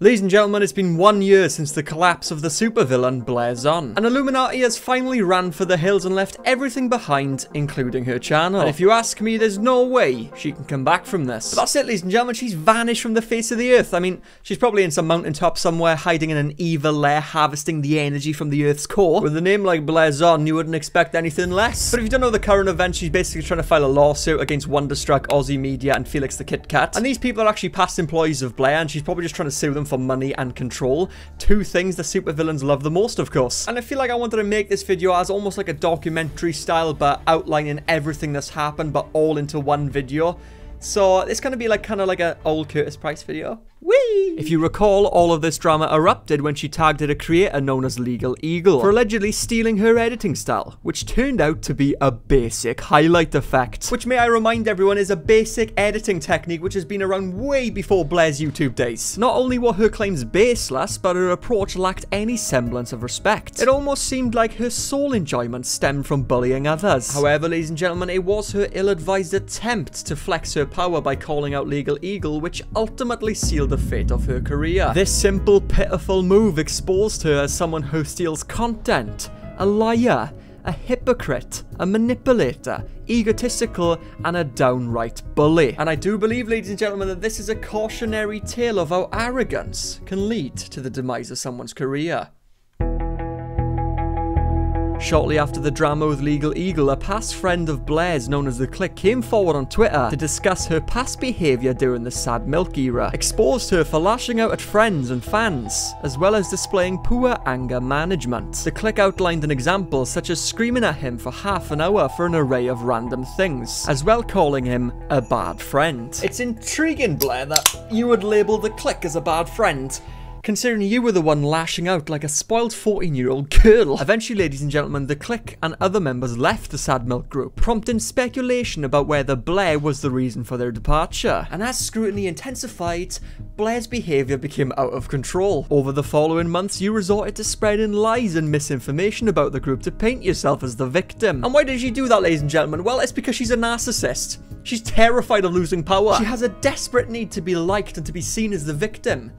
Ladies and gentlemen, it's been one year since the collapse of the supervillain Blair Zon, and iilluminaughtii has finally ran for the hills and left everything behind, including her channel. And if you ask me, there's no way she can come back from this. But that's it, ladies and gentlemen, she's vanished from the face of the earth. I mean, she's probably in some mountaintop somewhere, hiding in an evil lair, harvesting the energy from the earth's core. With a name like Blair Zon, you wouldn't expect anything less. But if you don't know the current event, she's basically trying to file a lawsuit against Wonderstruck, Aussie Media, and Felix the Kit Kat. And these people are actually past employees of Blair, and she's probably just trying to sue them for money and control. Two things the supervillains love the most, of course. And I feel like I wanted to make this video as almost like a documentary style, but outlining everything that's happened, but all into one video. So it's going to be like kind of like an old Curtis Price video. Whee! If you recall, all of this drama erupted when she tagged at a creator known as Legal Eagle for allegedly stealing her editing style, which turned out to be a basic highlight effect. Which, may I remind everyone, is a basic editing technique which has been around way before Blair's YouTube days. Not only were her claims baseless, but her approach lacked any semblance of respect. It almost seemed like her sole enjoyment stemmed from bullying others. However, ladies and gentlemen, it was her ill-advised attempt to flex her power by calling out Legal Eagle which ultimately sealed the fate of her career. This simple, pitiful move exposed her as someone who steals content, a liar, a hypocrite, a manipulator, egotistical, and a downright bully. And I do believe, ladies and gentlemen, that this is a cautionary tale of how arrogance can lead to the demise of someone's career. Shortly after the drama with Legal Eagle, a past friend of Blair's known as The Click came forward on Twitter to discuss her past behaviour during the Sad Milk era, exposed her for lashing out at friends and fans, as well as displaying poor anger management. The Click outlined an example such as screaming at him for half an hour for an array of random things, as well calling him a bad friend. It's intriguing, Blair, that you would label The Click as a bad friend, considering you were the one lashing out like a spoiled 14 year old girl. Eventually, ladies and gentlemen, the Click and other members left the Sad Milk group, prompting speculation about whether Blair was the reason for their departure. And as scrutiny intensified, Blair's behaviour became out of control. Over the following months, you resorted to spreading lies and misinformation about the group to paint yourself as the victim. And why did she do that, ladies and gentlemen? Well, it's because she's a narcissist. She's terrified of losing power. She has a desperate need to be liked and to be seen as the victim.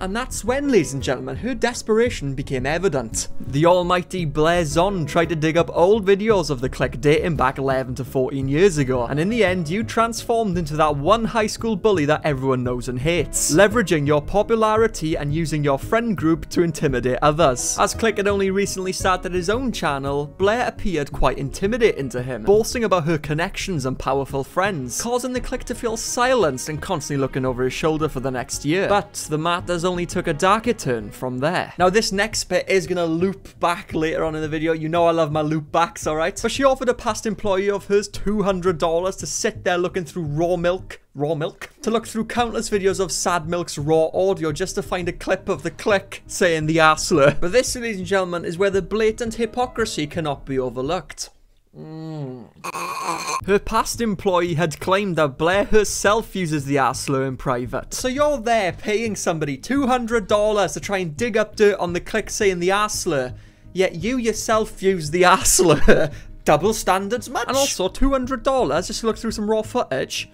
And that's when, ladies and gentlemen, her desperation became evident. The almighty Blair Zon tried to dig up old videos of the Click dating back 11 to 14 years ago, and in the end, you transformed into that one high school bully that everyone knows and hates, leveraging your popularity and using your friend group to intimidate others. As Click had only recently started his own channel, Blair appeared quite intimidating to him, boasting about her connections and powerful friends, causing the Click to feel silenced and constantly looking over his shoulder for the next year. But the matters only took a darker turn from there. Now, this next bit is going to loop back later on in the video. You know I love my loop backs, alright? But she offered a past employee of hers $200 to sit there looking through raw milk raw milk to look through countless videos of Sad Milk's raw audio just to find a clip of the click saying the arsler. But this, ladies and gentlemen, is where the blatant hypocrisy cannot be overlooked. Mm. Her past employee had claimed that Blair herself uses the Arsler in private. So you're there paying somebody $200 to try and dig up dirt on the click saying the Arsler, yet you yourself use the Arsler. Double standards much? And also $200 just to look through some raw footage.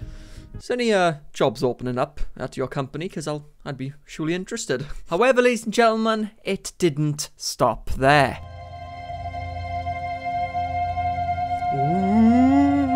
Is any uh, jobs opening up at your company? Because I'll I'd be surely interested. However, ladies and gentlemen, it didn't stop there. Ooh,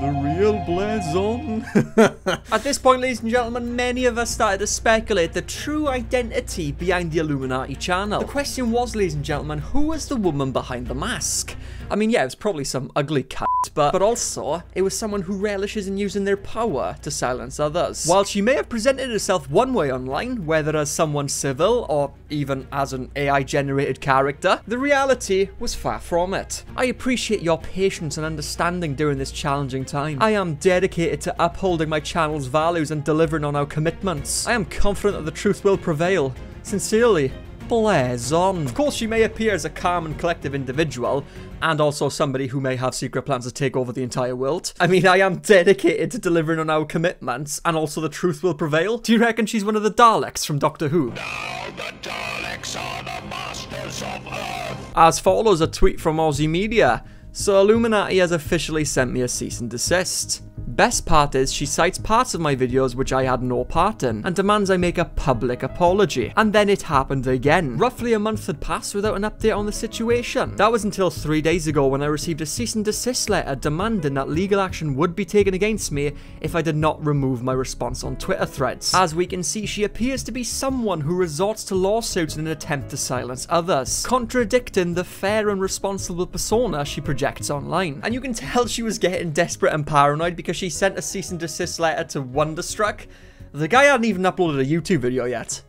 the real Blair Zon. At this point, ladies and gentlemen, many of us started to speculate the true identity behind the iilluminaughtii channel. The question was, ladies and gentlemen, who was the woman behind the mask? I mean, yeah, it was probably some ugly cat, but, but also, it was someone who relishes in using their power to silence others. While she may have presented herself one way online, whether as someone civil or even as an AI-generated character, the reality was far from it. I appreciate your patience and understanding during this challenging time. I am dedicated to upholding my channel's values and delivering on our commitments. I am confident that the truth will prevail. Sincerely, Blair Zon. Of course, she may appear as a calm and collective individual, and also somebody who may have secret plans to take over the entire world. I mean, I am dedicated to delivering on our commitments, and also the truth will prevail. Do you reckon she's one of the Daleks from Doctor Who? Now the Daleks are the masters of Earth. As follows a tweet from Aussie Media. So iilluminaughtii has officially sent me a cease and desist. Best part is she cites parts of my videos which I had no part in, and demands I make a public apology. And then it happened again. Roughly a month had passed without an update on the situation. That was until three days ago when I received a cease and desist letter demanding that legal action would be taken against me if I did not remove my response on Twitter threads. As we can see, she appears to be someone who resorts to lawsuits in an attempt to silence others, contradicting the fair and responsible persona she projects online. And you can tell she was getting desperate and paranoid because she sent a cease and desist letter to Wonderstruck. The guy hadn't even uploaded a YouTube video yet.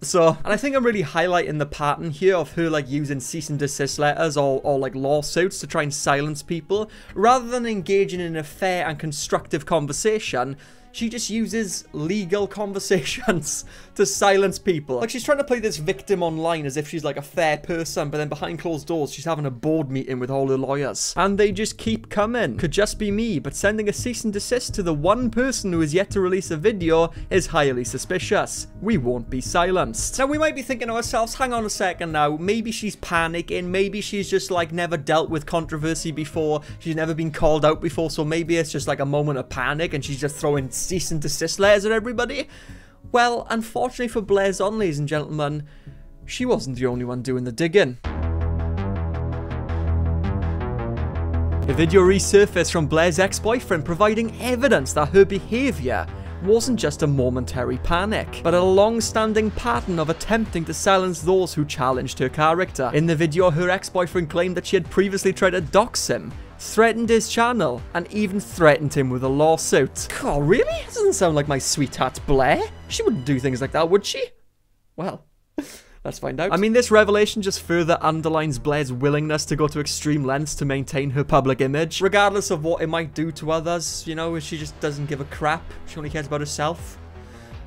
So, and I think I'm really highlighting the pattern here of her like using cease and desist letters or, or like lawsuits to try and silence people, rather than engaging in a fair and constructive conversation she just uses legal conversations to silence people. Like she's trying to play this victim online as if she's like a fair person, but then behind closed doors, she's having a board meeting with all her lawyers. And they just keep coming. Could just be me, but sending a cease and desist to the one person who is yet to release a video is highly suspicious. We won't be silenced. Now we might be thinking to ourselves, hang on a second now, maybe she's panicking, maybe she's just like never dealt with controversy before, she's never been called out before, so maybe it's just like a moment of panic and she's just throwing cease and desist letters everybody? Well, unfortunately for Blairzon, ladies and gentlemen, she wasn't the only one doing the digging. A video resurfaced from Blair's ex-boyfriend providing evidence that her behaviour wasn't just a momentary panic, but a long-standing pattern of attempting to silence those who challenged her character. In the video, her ex-boyfriend claimed that she had previously tried to dox him, threatened his channel, and even threatened him with a lawsuit. Oh, really? Doesn't sound like my sweetheart Blair. She wouldn't do things like that, would she? Well... Let's find out. I mean, this revelation just further underlines Blair's willingness to go to extreme lengths to maintain her public image, regardless of what it might do to others. You know, she just doesn't give a crap. She only cares about herself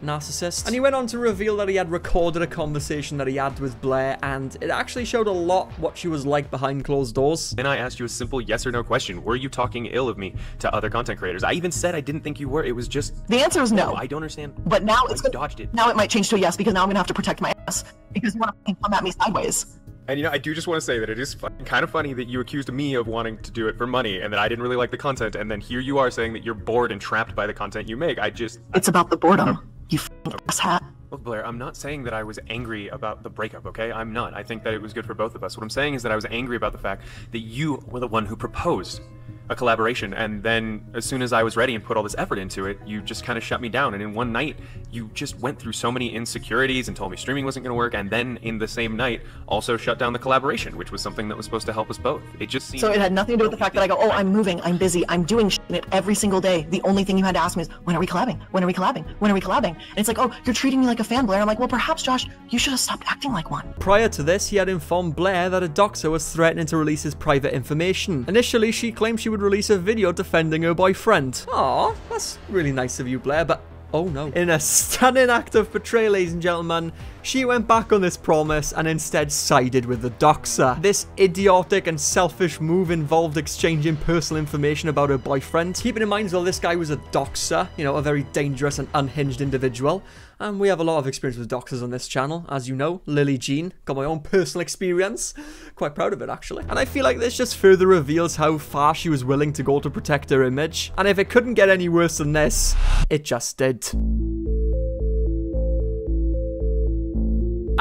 narcissist. And he went on to reveal that he had recorded a conversation that he had with Blair, and it actually showed a lot what she was like behind closed doors. Then I asked you a simple yes or no question. Were you talking ill of me to other content creators? I even said I didn't think you were. It was just... The answer is no. no I don't understand. But now it's... dodged it. Now it might change to a yes, because now I'm gonna have to protect my ass. Because you want to come at me sideways. And you know, I do just want to say that it is kind of funny that you accused me of wanting to do it for money and that I didn't really like the content, and then here you are saying that you're bored and trapped by the content you make. I just. It's about the boredom. You ass hat. Look, Blair, I'm not saying that I was angry about the breakup, okay? I'm not. I think that it was good for both of us. What I'm saying is that I was angry about the fact that you were the one who proposed a collaboration. And then as soon as I was ready and put all this effort into it, you just kind of shut me down. And in one night, you just went through so many insecurities and told me streaming wasn't going to work. And then in the same night, also shut down the collaboration, which was something that was supposed to help us both. It just seemed. So it had nothing to do with the fact that I go, oh, I'm moving, I'm busy, I'm doing shit every single day. The only thing you had to ask me is, when are we collabing? When are we collabing? When are we collabing? And it's like, oh, you're treating me like a fan, Blair. I'm like, well, perhaps, Josh, you should have stopped acting like one. Prior to this, he had informed Blair that a doctor was threatening to release his private information. Initially, she claimed she would release a video defending her boyfriend. Aw, that's really nice of you, Blair, but Oh no. In a stunning act of betrayal, ladies and gentlemen, she went back on this promise and instead sided with the doxer. This idiotic and selfish move involved exchanging personal information about her boyfriend. Keeping in mind, though, this guy was a doxer, you know, a very dangerous and unhinged individual. And we have a lot of experience with doxers on this channel, as you know. Lily Jean, got my own personal experience. Quite proud of it, actually. And I feel like this just further reveals how far she was willing to go to protect her image. And if it couldn't get any worse than this, it just did night.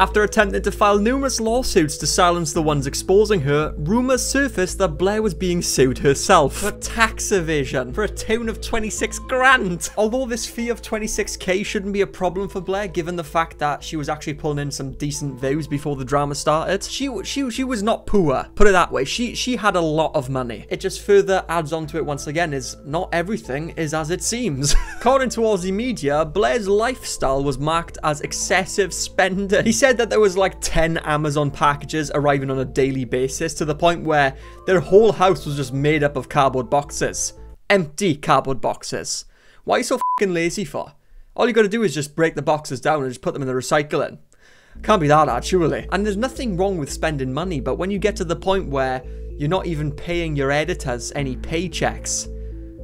After attempting to file numerous lawsuits to silence the ones exposing her, rumours surfaced that Blair was being sued herself for tax evasion for a tune of 26 grand. Although this fee of 26k shouldn't be a problem for Blair given the fact that she was actually pulling in some decent views before the drama started, she she she was not poor. Put it that way, she she had a lot of money. It just further adds on to it once again is not everything is as it seems. According to Aussie media, Blair's lifestyle was marked as excessive spending. He said said that there was like 10 Amazon packages arriving on a daily basis to the point where their whole house was just made up of cardboard boxes. Empty cardboard boxes. Why are you so fucking lazy for? All you gotta do is just break the boxes down and just put them in the recycling. Can't be that hard, surely. And there's nothing wrong with spending money, but when you get to the point where you're not even paying your editors any paychecks,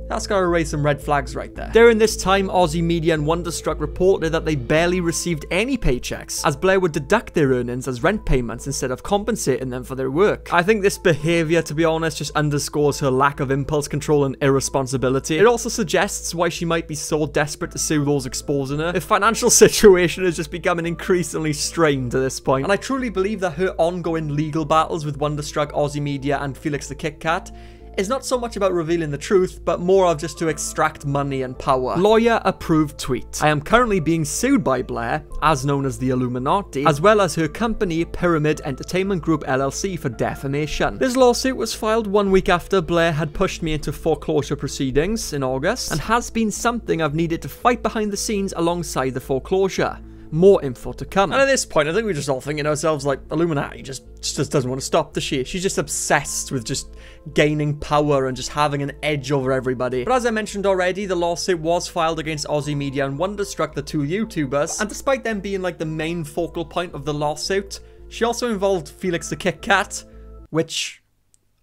That's gotta raise some red flags right there. During this time, Aussie Media and Wonderstruck reported that they barely received any paychecks, as Blair would deduct their earnings as rent payments instead of compensating them for their work. I think this behaviour, to be honest, just underscores her lack of impulse control and irresponsibility. It also suggests why she might be so desperate to sue those exposing her. Her financial situation is just becoming increasingly strained at this point, and I truly believe that her ongoing legal battles with Wonderstruck, Aussie Media, and Felix the Kit Kat is not so much about revealing the truth, but more of just to extract money and power. Lawyer approved tweet. I am currently being sued by Blair, as known as the iilluminaughtii, as well as her company Pyramid Entertainment Group LLC for defamation. This lawsuit was filed one week after Blair had pushed me into foreclosure proceedings in August, and has been something I've needed to fight behind the scenes alongside the foreclosure more info to come. And at this point, I think we're just all thinking ourselves like, iilluminaughtii just, just doesn't want to stop, does she? She's just obsessed with just gaining power and just having an edge over everybody. But as I mentioned already, the lawsuit was filed against Aussie Media and Wonderstruck, the two YouTubers, and despite them being like the main focal point of the lawsuit, she also involved Felix the Kit Kat, which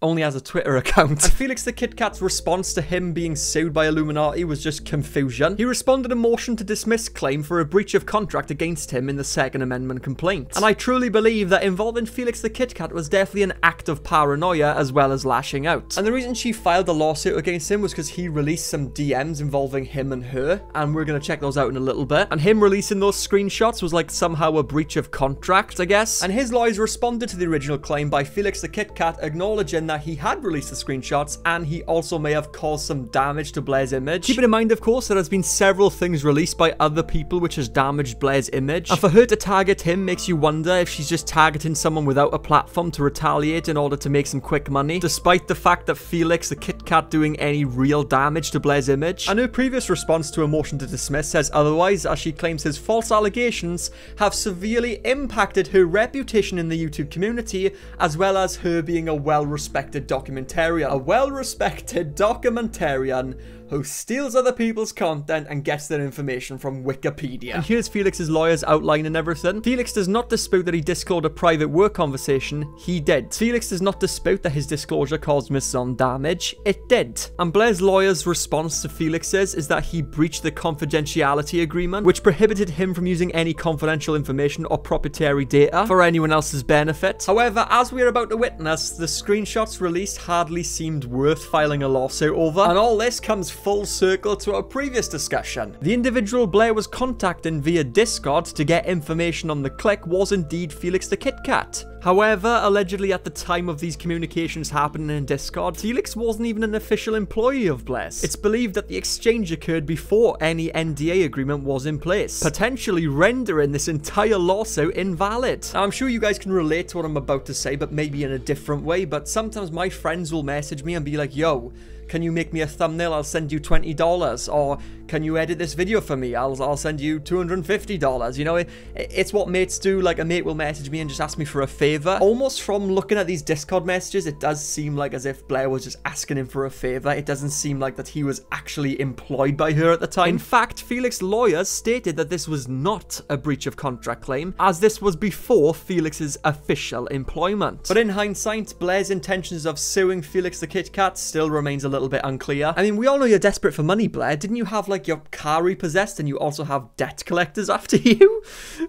only has a Twitter account. And Felix the Kit Kat's response to him being sued by iilluminaughtii was just confusion. He responded a motion to dismiss claim for a breach of contract against him in the Second Amendment complaint. And I truly believe that involving Felix the Kit Kat was definitely an act of paranoia as well as lashing out. And the reason she filed the lawsuit against him was because he released some DMs involving him and her, and we're gonna check those out in a little bit. And him releasing those screenshots was like somehow a breach of contract, I guess. And his lawyers responded to the original claim by Felix the Kit Kat acknowledging that that he had released the screenshots and he also may have caused some damage to Blair's image. Keeping in mind, of course, there has been several things released by other people which has damaged Blair's image. And for her to target him makes you wonder if she's just targeting someone without a platform to retaliate in order to make some quick money, despite the fact that Felix the Kit Kat doing any real damage to Blair's image. And her previous response to a motion to dismiss says otherwise, as she claims his false allegations have severely impacted her reputation in the YouTube community, as well as her being a well-respected respected documentarian. A well-respected documentarian who steals other people's content and gets their information from Wikipedia. And here's Felix's lawyer's outline and everything. Felix does not dispute that he disclosed a private work conversation. He did. Felix does not dispute that his disclosure caused Miss Zon damage. It did. And Blair's lawyer's response to Felix's is that he breached the confidentiality agreement, which prohibited him from using any confidential information or proprietary data for anyone else's benefit. However, as we are about to witness, the screenshots released hardly seemed worth filing a lawsuit over, and all this comes full circle to our previous discussion. The individual Blair was contacting via Discord to get information on the click was indeed Felix the Kit Kat. However, allegedly at the time of these communications happening in Discord, Felix wasn't even an official employee of Bless. It's believed that the exchange occurred before any NDA agreement was in place, potentially rendering this entire lawsuit invalid. Now, I'm sure you guys can relate to what I'm about to say, but maybe in a different way, but sometimes my friends will message me and be like, yo, can you make me a thumbnail? I'll send you $20. Or can you edit this video for me? I'll, I'll send you $250. You know, it, it's what mates do. Like a mate will message me and just ask me for a favor. Almost from looking at these Discord messages, it does seem like as if Blair was just asking him for a favor. It doesn't seem like that he was actually employed by her at the time. In fact, Felix lawyers stated that this was not a breach of contract claim, as this was before Felix's official employment. But in hindsight, Blair's intentions of suing Felix the Kit Kat still remains a little bit unclear. I mean, we all know you're desperate for money, Blair. Didn't you have like your car repossessed and you also have debt collectors after you?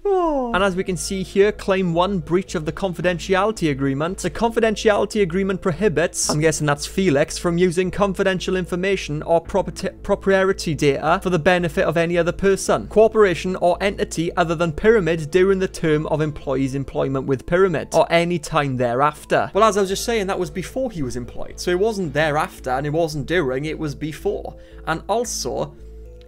oh. And as we can see here, claim one, breach of the confidentiality agreement. The confidentiality agreement prohibits, I'm guessing that's Felix, from using confidential information or proprietary data for the benefit of any other person, corporation or entity other than Pyramid during the term of employee's employment with Pyramid or any time thereafter. Well, as I was just saying, that was before he was employed. So it wasn't thereafter and it wasn't during, it was before. And also,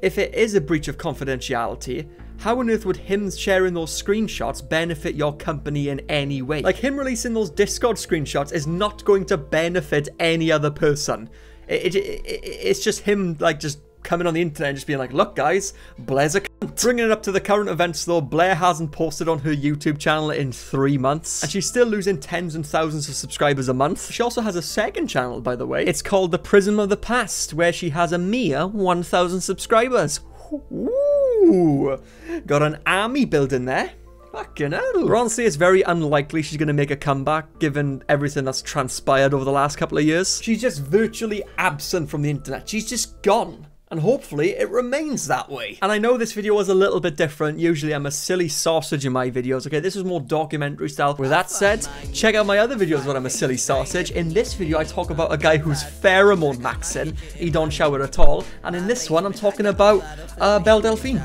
if it is a breach of confidentiality, how on earth would him sharing those screenshots benefit your company in any way? Like, him releasing those Discord screenshots is not going to benefit any other person. It, it, it, it's just him, like, just coming on the internet and just being like, look guys, Blair's a cunt. Bringing it up to the current events though, Blair hasn't posted on her YouTube channel in three months, and she's still losing tens and thousands of subscribers a month. She also has a second channel, by the way. It's called The Prism of the Past, where she has a mere 1,000 subscribers. Ooh, got an army building there. Fucking hell. Honestly, it's very unlikely she's going to make a comeback given everything that's transpired over the last couple of years. She's just virtually absent from the internet. She's just gone. And hopefully it remains that way. And I know this video was a little bit different. Usually I'm a silly sausage in my videos. Okay, this was more documentary style. With that said, check out my other videos where I'm a silly sausage. In this video, I talk about a guy who's pheromone maxing. He don't shower at all. And in this one, I'm talking about uh, Belle Delphine.